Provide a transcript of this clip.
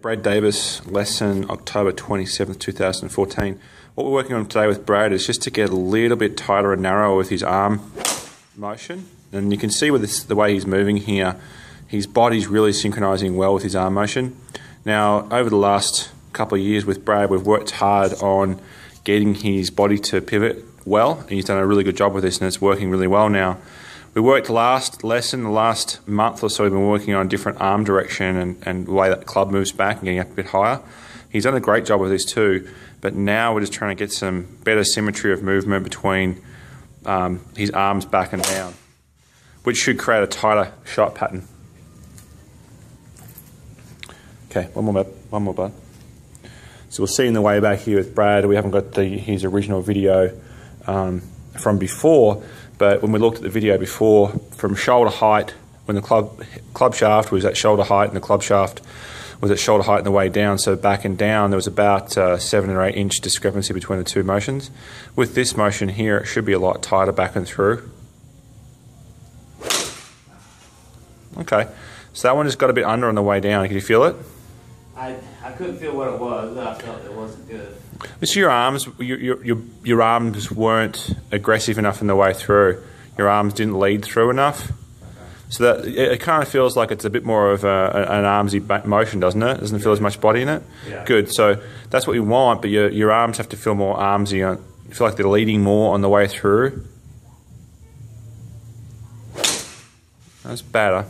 Brad Davis, lesson October 27th, 2014. What we're working on today with Brad is just to get a little bit tighter and narrower with his arm motion. And you can see with this, the way he's moving here, his body's really synchronizing well with his arm motion. Now, over the last couple of years with Brad, we've worked hard on getting his body to pivot well, and he's done a really good job with this, and it's working really well now. We worked last lesson, the last month or so, we've been working on different arm direction and, and the way that club moves back and getting up a bit higher. He's done a great job with this too, but now we're just trying to get some better symmetry of movement between um, his arms back and down, which should create a tighter shot pattern. Okay, one more, one more, bud. So we'll see in the way back here with Brad. We haven't got the, his original video um, from before, but when we looked at the video before, from shoulder height, when the club club shaft was at shoulder height and the club shaft was at shoulder height on the way down, so back and down, there was about uh, seven or eight inch discrepancy between the two motions. With this motion here, it should be a lot tighter back and through. Okay, so that one just got a bit under on the way down. Can you feel it? I, I couldn't feel what it was, but I felt it wasn't good. It's your arms. Your, your, your, your arms weren't aggressive enough in the way through. Your arms didn't lead through enough. So that it, it kind of feels like it's a bit more of a, an armsy motion, doesn't it? Doesn't feel as much body in it. Yeah. Good. So that's what you want, but your your arms have to feel more armsy. On, you feel like they're leading more on the way through. That's better.